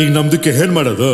ಈಗ ನಮ್ದಕ್ಕೆ ಏನು ಮಾಡೋದು?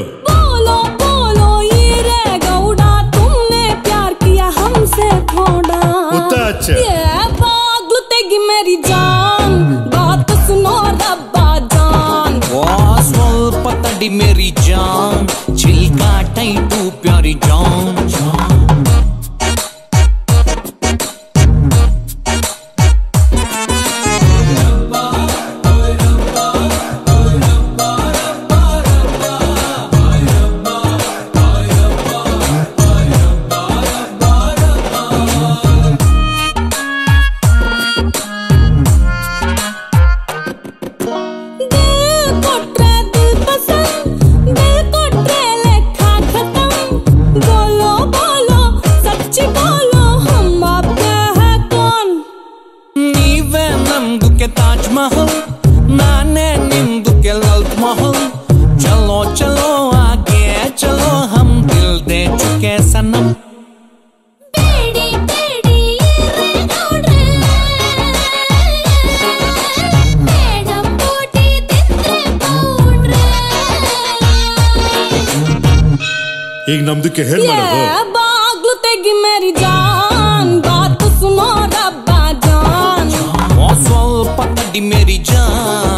ಈಗ ನಮ್ದು ಕೇಳಿ ಮಾಡೋದು ಬಾಗ್ಲು ತೆಗಿ ಮೇರಿ ಜಾನ್ ಬಾತು ಸುಮೋ ರಬ್ಬ ಜಾನ್ ಸ್ವಲ್ಪ ತಡಿ ಮೇರಿ ಜಾನ್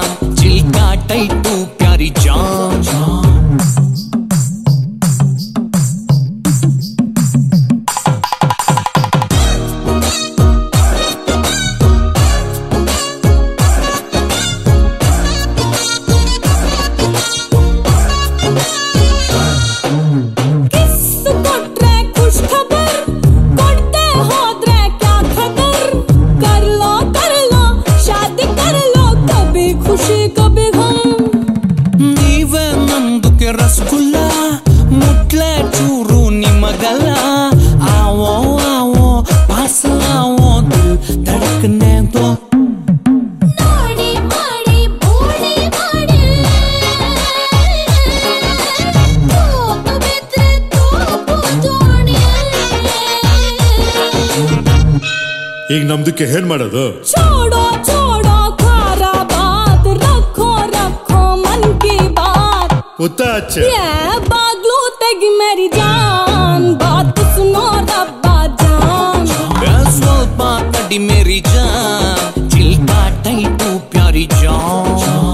ರಸಗುಲ್ಲ ಮುಟ್ಲೆ ಚೂರು ನಿಮಗಲ್ಲ. ಆವೋ ಆವೋ ಪಾಸ ಆವೋ ತಡಕನೆ ತೋ ಈಗ ನಮ್ದಕ್ಕೆ ಏನ್ ಮಾಡೋದು? उताच अच्छा। जान बात सुनो रब्बा मेरी जान चिल्का टू प्यारी जान।